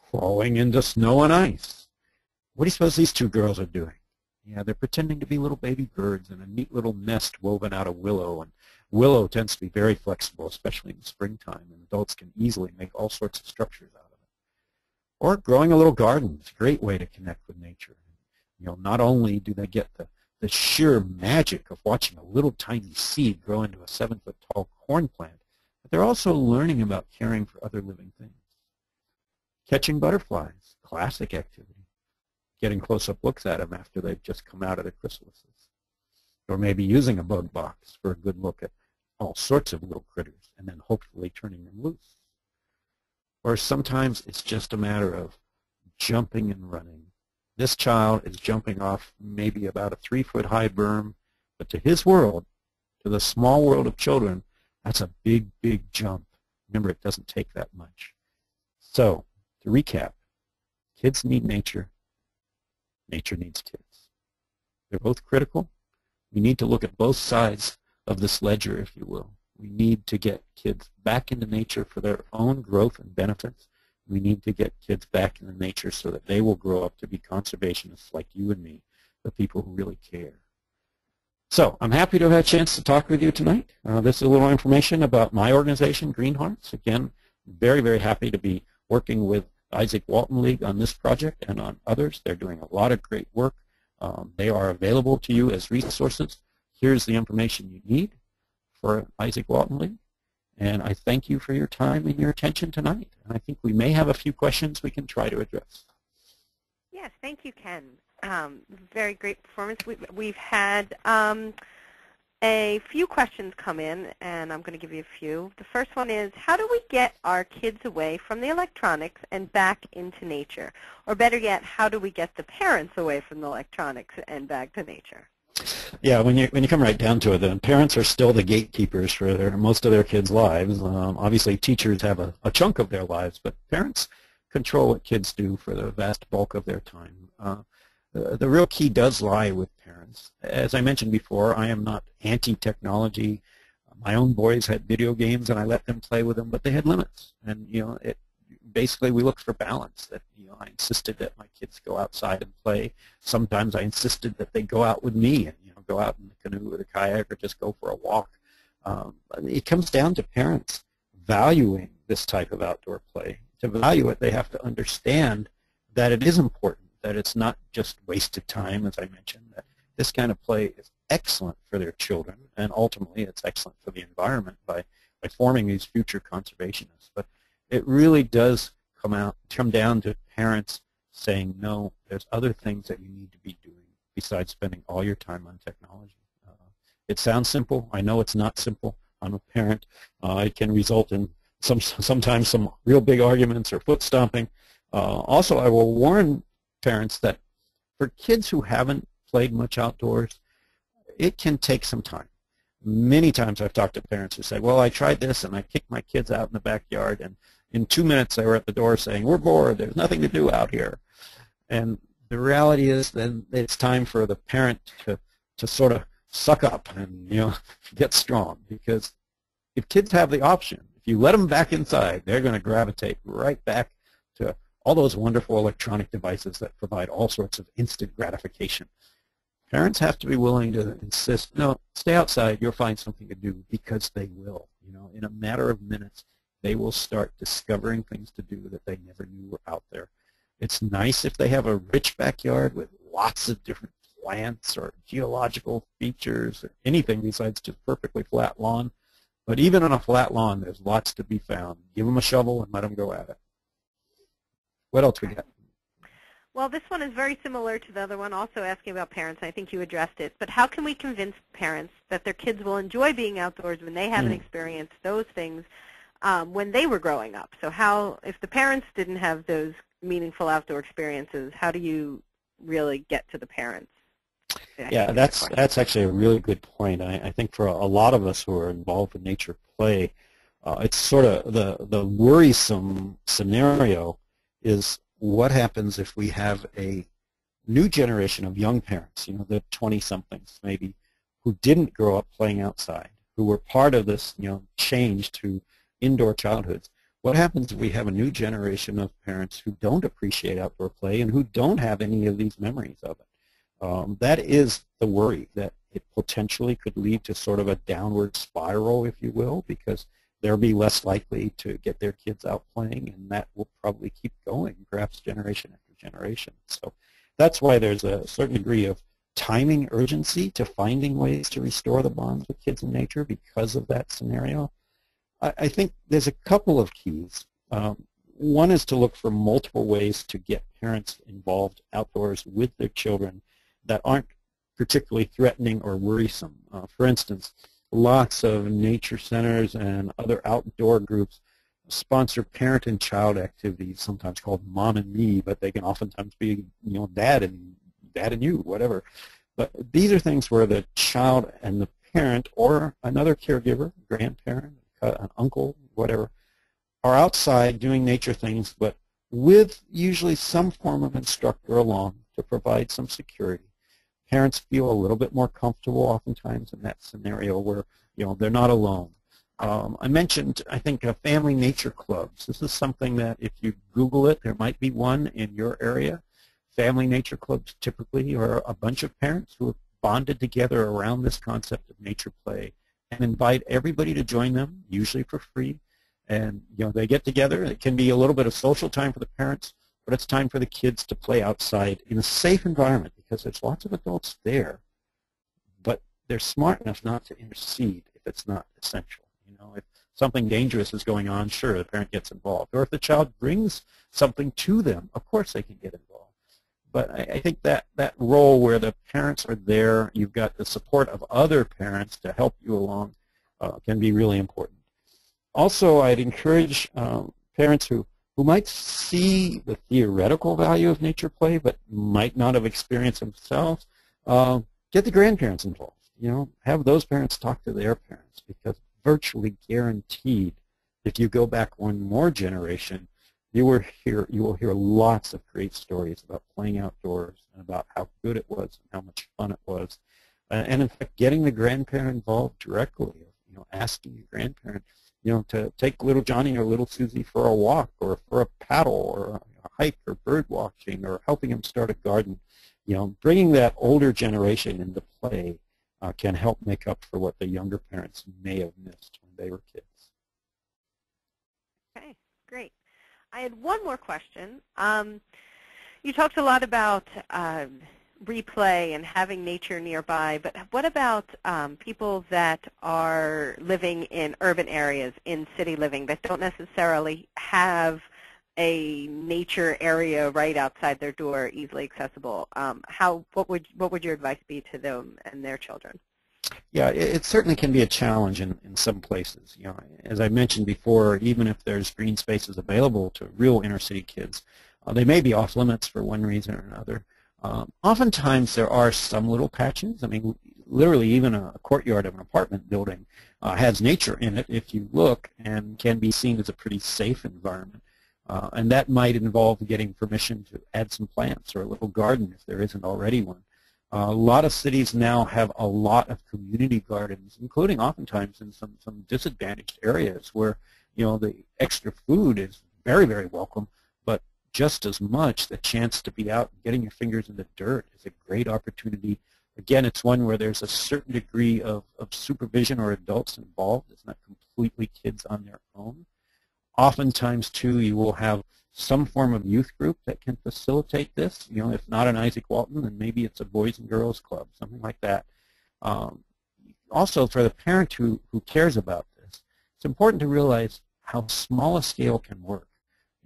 crawling into snow and ice. What do you suppose these two girls are doing? Yeah, they're pretending to be little baby birds in a neat little nest woven out of willow. And willow tends to be very flexible, especially in the springtime, and adults can easily make all sorts of structures out of it. Or growing a little garden is a great way to connect with nature. You know, not only do they get the the sheer magic of watching a little tiny seed grow into a seven-foot tall corn plant, but they're also learning about caring for other living things. Catching butterflies, classic activity. Getting close-up looks at them after they've just come out of the chrysalises. Or maybe using a bug box for a good look at all sorts of little critters and then hopefully turning them loose. Or sometimes it's just a matter of jumping and running this child is jumping off maybe about a three-foot high berm, but to his world, to the small world of children, that's a big, big jump. Remember, it doesn't take that much. So, to recap, kids need nature. Nature needs kids. They're both critical. We need to look at both sides of this ledger, if you will. We need to get kids back into nature for their own growth and benefits. We need to get kids back into nature so that they will grow up to be conservationists like you and me, the people who really care. So I'm happy to have had a chance to talk with you tonight. Uh, this is a little information about my organization, Green Hearts. Again, very, very happy to be working with Izaak Walton League on this project and on others. They're doing a lot of great work. Um, they are available to you as resources. Here's the information you need for Izaak Walton League. And I thank you for your time and your attention tonight. And I think we may have a few questions we can try to address. Yes, thank you, Ken. Um, very great performance. We've, we've had um, a few questions come in, and I'm going to give you a few. The first one is, how do we get our kids away from the electronics and back into nature? Or better yet, how do we get the parents away from the electronics and back to nature? Yeah, when you when you come right down to it, the parents are still the gatekeepers for their, most of their kids' lives. Um, obviously, teachers have a, a, chunk of their lives, but parents control what kids do for the vast bulk of their time. Uh, the, real key does lie with parents. As I mentioned before, I am not anti-technology. My own boys had video games, and I let them play with them, but they had limits. And you know, it basically we looked for balance. That you know, I insisted that my kids go outside and play. Sometimes I insisted that they go out with me and you know go out in the canoe or the kayak or just go for a walk. Um, it comes down to parents valuing this type of outdoor play. To value it, they have to understand that it is important, that it's not just wasted time, as I mentioned, that this kind of play is excellent for their children, and ultimately it's excellent for the environment by, by forming these future conservationists. But it really does come out come down to parents saying, no, there's other things that you need to be doing besides spending all your time on technology. Uh, it sounds simple. I know it's not simple. I'm a parent. Uh, it can result in some sometimes some real big arguments or foot stomping. Uh, also, I will warn parents that for kids who haven't played much outdoors, it can take some time. Many times I've talked to parents who say, well, I tried this and I kicked my kids out in the backyard and in two minutes they were at the door saying, we're bored, there's nothing to do out here. And the reality is then it's time for the parent to, to sort of suck up and you know get strong because if kids have the option, if you let them back inside, they're going to gravitate right back all those wonderful electronic devices that provide all sorts of instant gratification. Parents have to be willing to insist, no, stay outside, you'll find something to do because they will. You know, in a matter of minutes, they will start discovering things to do that they never knew were out there. It's nice if they have a rich backyard with lots of different plants or geological features or anything besides just perfectly flat lawn. But even on a flat lawn, there's lots to be found. Give them a shovel and let them go at it. What else we got? Well, this one is very similar to the other one, also asking about parents. I think you addressed it. But how can we convince parents that their kids will enjoy being outdoors when they haven't mm. experienced those things um, when they were growing up. So how, if the parents didn't have those meaningful outdoor experiences, how do you really get to the parents? Yeah, that's that's actually a really good point. I, I, think for a, lot of us who are involved in nature play, uh, it's sort of the the worrisome scenario is what happens if we have a new generation of young parents, you know, the 20-somethings maybe, who didn't grow up playing outside, who were part of this, you know, change to indoor childhoods. What happens if we have a new generation of parents who don't appreciate outdoor play and who don't have any of these memories of it? Um, that is the worry that it potentially could lead to sort of a downward spiral, if you will, because they'll be less likely to get their kids out playing, and that will probably keep going, perhaps generation after generation. So that's why there's a certain degree of timing urgency to finding ways to restore the bonds with kids in nature because of that scenario. I, think there's a couple of keys. Um, one is to look for multiple ways to get parents involved outdoors with their children that aren't particularly threatening or worrisome. Uh, for instance, lots of nature centers and other outdoor groups sponsor parent and child activities, sometimes called mom and me, but they can oftentimes be, you know, dad and dad and you, whatever. But these are things where the child and the parent or another caregiver, grandparent, uh, an uncle, whatever, are outside doing nature things, but with usually some form of instructor along to provide some security. Parents feel a little bit more comfortable oftentimes in that scenario where you know they're not alone. Um, I mentioned, I think, uh, family nature clubs. This is something that if you Google it, there might be one in your area. Family nature clubs typically are a bunch of parents who have bonded together around this concept of nature play and invite everybody to join them, usually for free. And you know, they get together. It can be a little bit of social time for the parents, but it's time for the kids to play outside in a safe environment because there's lots of adults there, but they're smart enough not to intercede if it's not essential. You know, if something dangerous is going on, sure, the parent gets involved. Or if the child brings something to them, of course they can get involved. But I, I think that, that role where the parents are there, you've got the support of other parents to help you along, uh, can be really important. Also, I'd encourage um, parents who, who might see the theoretical value of nature play but might not have experienced themselves, uh, get the grandparents involved. You know, have those parents talk to their parents because virtually guaranteed if you go back one more generation, you will hear you will hear lots of great stories about playing outdoors and about how good it was and how much fun it was, uh, and in fact, getting the grandparent involved directly. You know, asking your grandparent, you know, to take little Johnny or little Susie for a walk or for a paddle or a hike or bird watching or helping him start a garden. You know, bringing that older generation into play uh, can help make up for what the younger parents may have missed when they were kids. Okay, great. I had one more question. Um, you talked a lot about um, replay and having nature nearby, but what about um, people that are living in urban areas, in city living, that don't necessarily have a nature area right outside their door, easily accessible? Um, how, what, would, what would your advice be to them and their children? Yeah, it, it, certainly can be a challenge in, in some places. You know, as I mentioned before, even if there's green spaces available to real inner city kids, uh, they may be off limits for one reason or another. Um, oftentimes there are some little patches. I mean, literally even a, a courtyard of an apartment building uh, has nature in it if you look and can be seen as a pretty safe environment. Uh, and that might involve getting permission to add some plants or a little garden if there isn't already one. Uh, a lot of cities now have a lot of community gardens, including oftentimes in some, some disadvantaged areas where, you know, the extra food is very, very welcome, just as much the chance to be out getting your fingers in the dirt is a great opportunity. Again, it's one where there's a certain degree of, of supervision or adults involved. It's not completely kids on their own. Oftentimes, too, you will have some form of youth group that can facilitate this. You know, if not an Izaak Walton, then maybe it's a Boys and Girls Club, something like that. Um, also, for the parent who, who cares about this, it's important to realize how small a scale can work.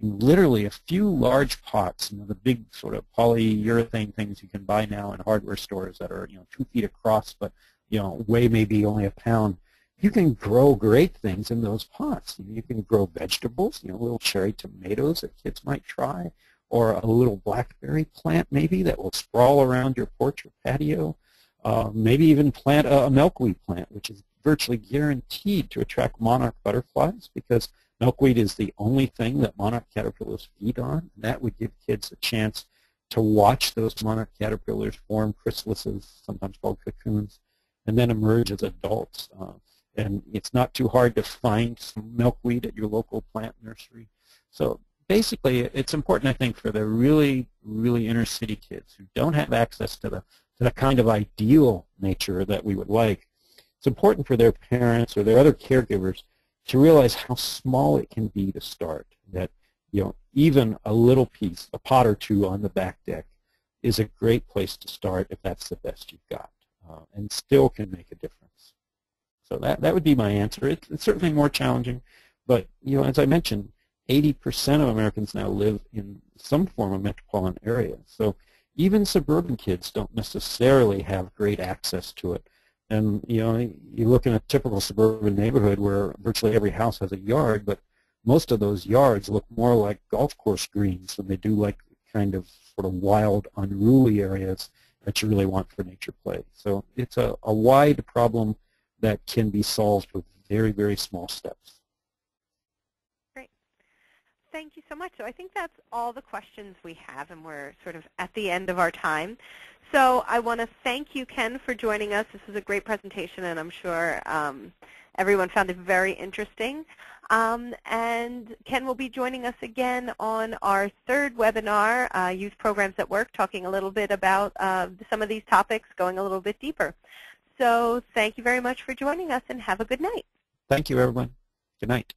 Literally, a few large pots, you know, the big sort of polyurethane things you can buy now in hardware stores that are, you know, two feet across, but, you know, weigh maybe only a pound, you can grow great things in those pots. You can grow vegetables, you know, little cherry tomatoes that kids might try, or a little blackberry plant maybe that will sprawl around your porch or patio. Uh, maybe even plant a, a milkweed plant, which is virtually guaranteed to attract monarch butterflies because milkweed is the only thing that monarch caterpillars feed on. That would give kids a chance to watch those monarch caterpillars form chrysalises, sometimes called cocoons, and then emerge as adults. Uh, and it's not too hard to find some milkweed at your local plant nursery. So basically, it's important, I think, for the really, really inner city kids who don't have access to the, to the kind of ideal nature that we would like. It's important for their parents or their other caregivers to realize how small it can be to start. That you know, even a little piece, a pot or two on the back deck, is a great place to start if that's the best you've got, uh, and still can make a difference. So that, that would be my answer. It's, it's certainly more challenging, but you know, as I mentioned, 80% of Americans now live in some form of metropolitan area. So even suburban kids don't necessarily have great access to it. And you know, you look in a typical suburban neighborhood where virtually every house has a yard, but most of those yards look more like golf course greens than they do like kind of sort of wild, unruly areas that you really want for nature play. So it's a, a wide problem that can be solved with very, very small steps. Great. Thank you so much. So I think that's all the questions we have, and we're sort of at the end of our time. So I want to thank you, Ken, for joining us. This was a great presentation, and I'm sure um, everyone found it very interesting. Um, and Ken will be joining us again on our third webinar, uh, Youth Programs at Work, talking a little bit about uh, some of these topics, going a little bit deeper. So thank you very much for joining us, and have a good night. Thank you, everyone. Good night.